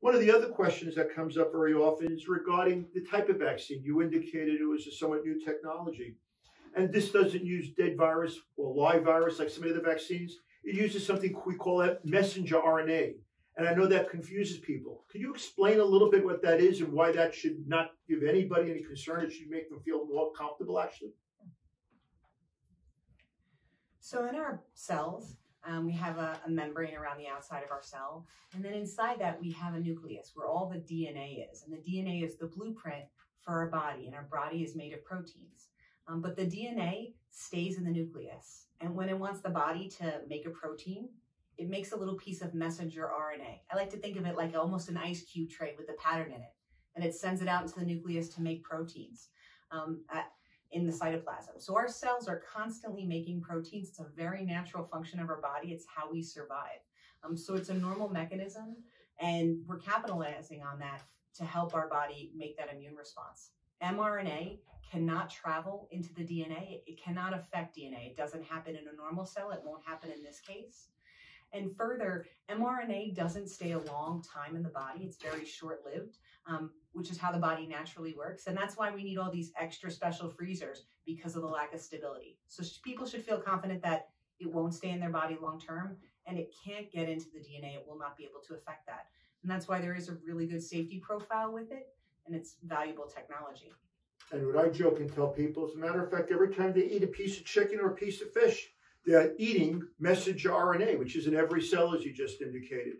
One of the other questions that comes up very often is regarding the type of vaccine. You indicated it was a somewhat new technology. And this doesn't use dead virus or live virus like some of the vaccines. It uses something we call it messenger RNA. And I know that confuses people. Can you explain a little bit what that is and why that should not give anybody any concern? It should make them feel more comfortable, actually. So in our cells, um, we have a, a, membrane around the outside of our cell. And then inside that, we have a nucleus where all the DNA is. And the DNA is the blueprint for our body, and our body is made of proteins. Um, but the DNA stays in the nucleus. And when it wants the body to make a protein, it makes a little piece of messenger RNA. I like to think of it like almost an ice cube tray with a pattern in it. And it sends it out into the nucleus to make proteins. Um, in the cytoplasm. So our cells are constantly making proteins. It's a very natural function of our body. It's how we survive. Um, so it's a normal mechanism, and we're capitalizing on that to help our body make that immune response. mRNA cannot travel into the DNA. It cannot affect DNA. It doesn't happen in a normal cell. It won't happen in this case. And further, mRNA doesn't stay a long time in the body. It's very short lived, um, which is how the body naturally works. And that's why we need all these extra special freezers because of the lack of stability. So people should feel confident that it won't stay in their body long term and it can't get into the DNA. It will not be able to affect that. And that's why there is a really good safety profile with it and it's valuable technology. And what I joke and tell people, as a matter of fact, every time they eat a piece of chicken or a piece of fish, they're eating messenger RNA, which is in every cell, as you just indicated.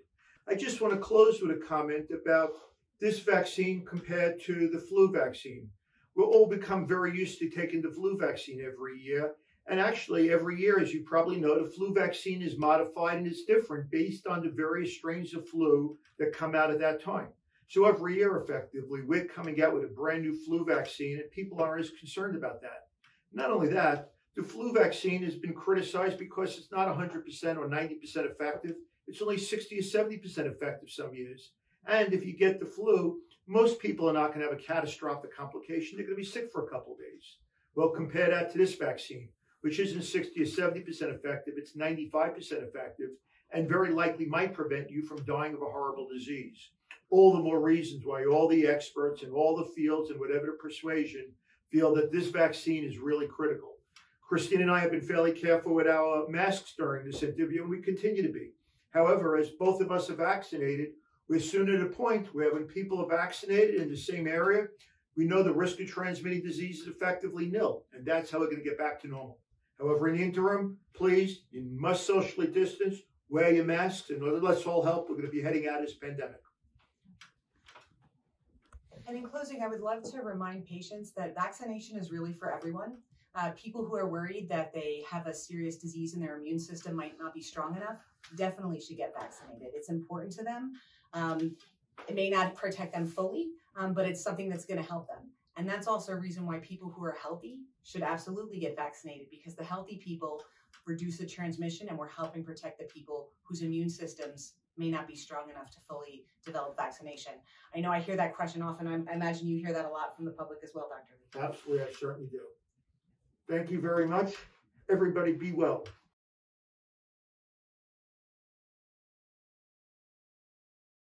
I just want to close with a comment about this vaccine compared to the flu vaccine. We'll all become very used to taking the flu vaccine every year. And actually, every year, as you probably know, the flu vaccine is modified and it's different based on the various strains of flu that come out at that time. So every year, effectively, we're coming out with a brand new flu vaccine, and people aren't as concerned about that. Not only that, the flu vaccine has been criticized because it's not 100% or 90% effective. It's only 60 or 70% effective some years. And if you get the flu, most people are not going to have a catastrophic complication. They're going to be sick for a couple of days. Well, compare that to this vaccine, which isn't 60 or 70% effective. It's 95% effective and very likely might prevent you from dying of a horrible disease. All the more reasons why all the experts in all the fields and whatever persuasion feel that this vaccine is really critical. Christine and I have been fairly careful with our masks during this interview, and we continue to be. However, as both of us are vaccinated, we're soon at a point where when people are vaccinated in the same area, we know the risk of transmitting disease is effectively nil, and that's how we're going to get back to normal. However, in the interim, please, you must socially distance, wear your masks, and let's all help. We're going to be heading out of this pandemic. And in closing, I would love to remind patients that vaccination is really for everyone. Uh, people who are worried that they have a serious disease and their immune system might not be strong enough definitely should get vaccinated. It's important to them. Um, it may not protect them fully, um, but it's something that's going to help them. And that's also a reason why people who are healthy should absolutely get vaccinated because the healthy people reduce the transmission and we're helping protect the people whose immune systems may not be strong enough to fully develop vaccination. I know I hear that question often. I imagine you hear that a lot from the public as well, Dr. Absolutely, I certainly do. Thank you very much. Everybody be well.